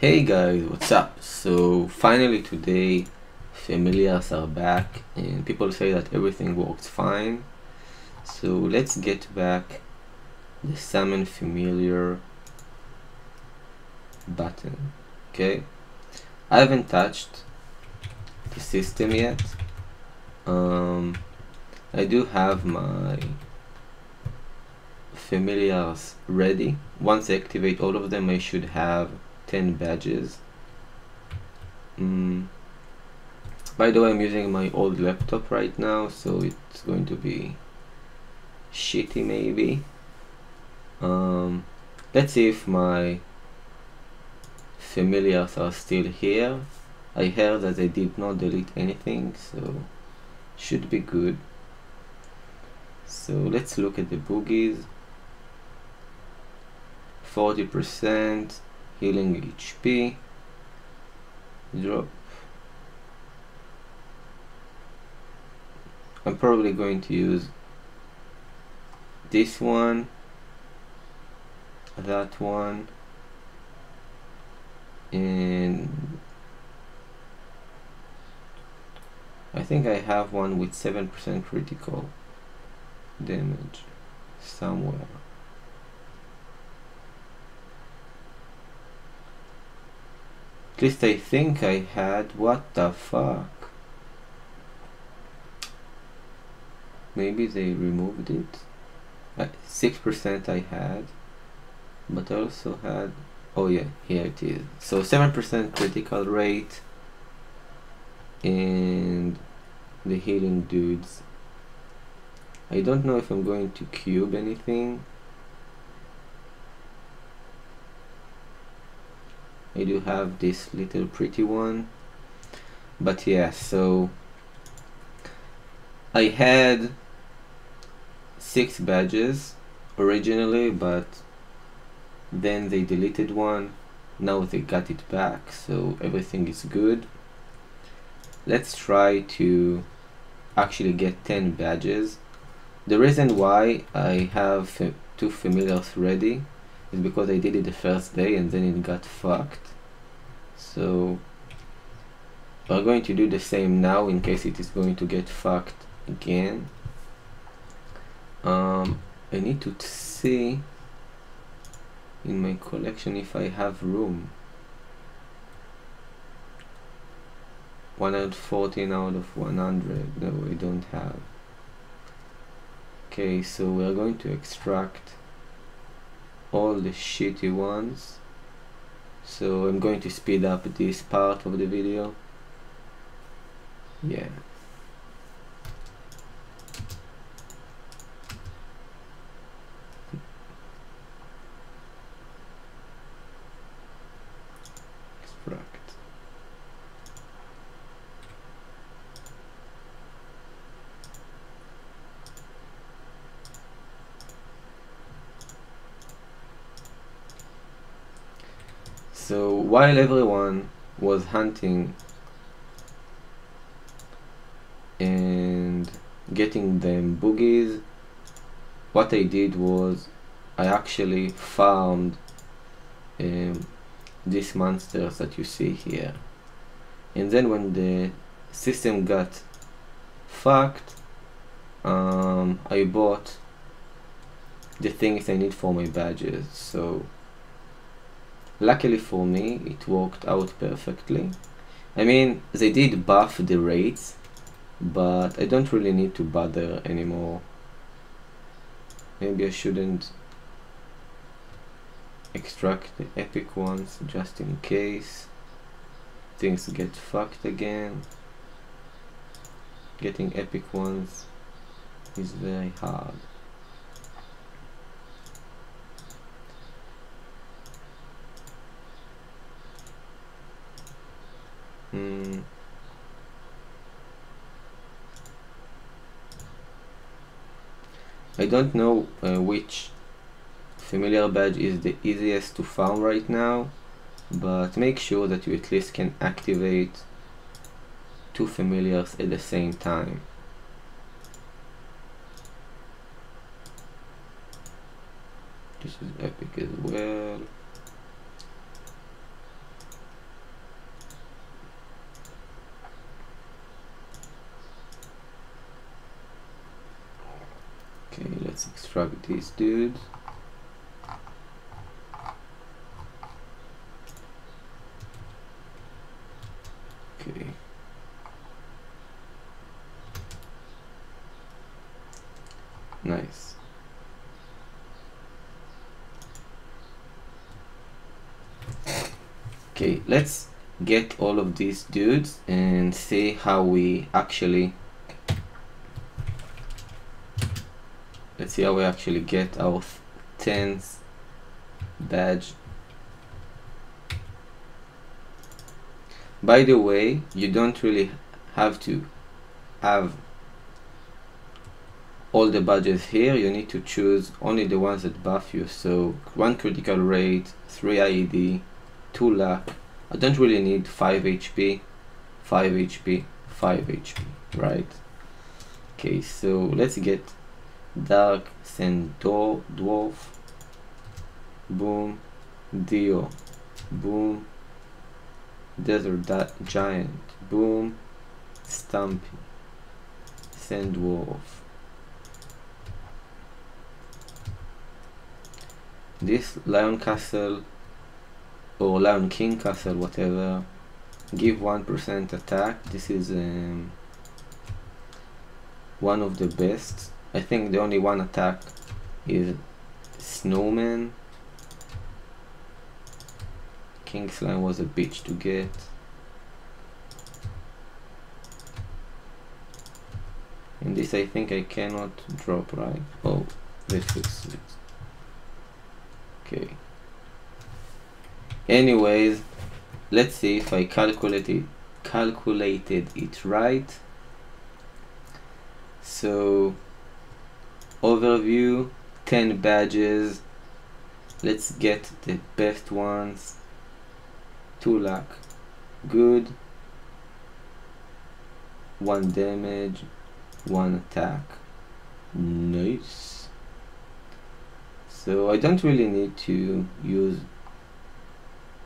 Hey guys, what's up? So finally today familiars are back and people say that everything works fine. So let's get back the summon familiar button. Okay. I haven't touched the system yet. Um, I do have my familiars ready. Once I activate all of them I should have 10 badges. Mm. By the way, I'm using my old laptop right now, so it's going to be shitty maybe. Um, let's see if my familiars are still here. I heard that they did not delete anything, so should be good. So let's look at the boogies. 40% healing HP drop. I'm probably going to use this one that one and I think I have one with 7% critical damage somewhere least I think I had. What the fuck? Maybe they removed it. Six percent I had, but I also had. Oh yeah, here it is. So seven percent critical rate, and the healing dudes. I don't know if I'm going to cube anything. I do have this little pretty one. But yeah so I had six badges originally but then they deleted one. Now they got it back so everything is good. Let's try to actually get 10 badges. The reason why I have two familiars ready is because I did it the first day and then it got fucked. So we're going to do the same now in case it is going to get fucked again. Um, I need to see in my collection if I have room. 114 out of 100 no I don't have. Okay so we're going to extract all the shitty ones. So I'm going to speed up this part of the video. Yeah So while everyone was hunting and getting them boogies, what I did was I actually farmed um, these monsters that you see here. And then when the system got fucked, um, I bought the things I need for my badges. So Luckily for me, it worked out perfectly. I mean, they did buff the rates, but I don't really need to bother anymore. Maybe I shouldn't extract the epic ones just in case things get fucked again. Getting epic ones is very hard. Hmm. I don't know uh, which familiar badge is the easiest to farm right now but make sure that you at least can activate two familiars at the same time this is epic as well extract these dudes. Okay. Nice. Okay let's get all of these dudes and see how we actually let's see how we actually get our 10th badge. By the way you don't really have to have all the badges here. You need to choose only the ones that buff you. So one critical rate 3 IED 2 luck. I don't really need 5 HP 5 HP 5 HP right? Okay so let's get Dark Centaur Dwarf. Boom. Dio. Boom. Desert Giant. Boom. Stumpy. Sand this Lion Castle or Lion King Castle whatever give 1% attack. This is um, one of the best I think the only one attack is Snowman. King was a bitch to get. And this I think I cannot drop right. Oh this is it. Okay. Anyways let's see if I calculated it right. So overview 10 badges. Let's get the best ones. 2 luck. Good. 1 damage 1 attack. Nice. So I don't really need to use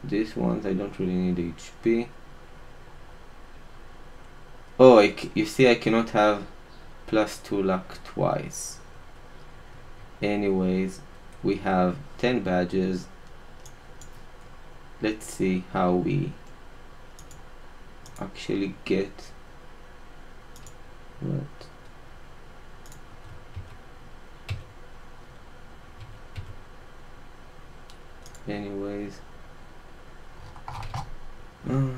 these ones. I don't really need HP oh you see I cannot have plus 2 luck twice anyways we have 10 badges. Let's see how we actually get what anyways.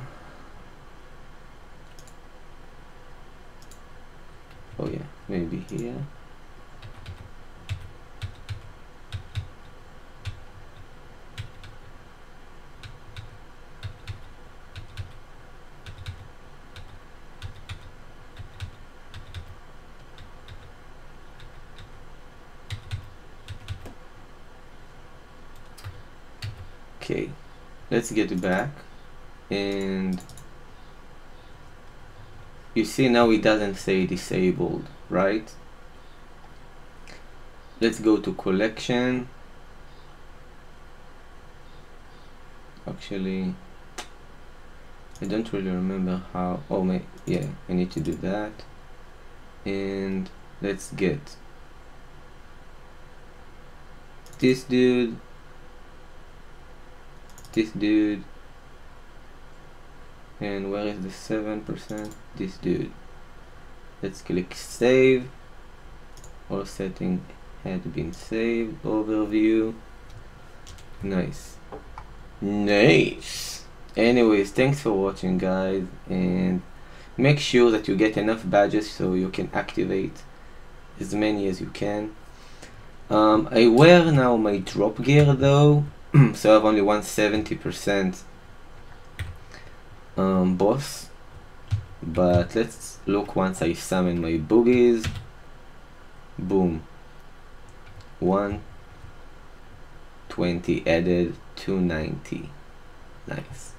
Oh yeah maybe here okay let's get back. And you see now it doesn't say disabled right? Let's go to collection. Actually I don't really remember how oh my yeah I need to do that. And let's get this dude this dude. And where is the 7% this dude. Let's click save. All setting had been saved. Overview. Nice. Nice. Anyways thanks for watching guys and make sure that you get enough badges so you can activate as many as you can. Um, I wear now my drop gear though so I have only 170% um, boss. But let's look once I summon my boogies. Boom. 120 added 290 nice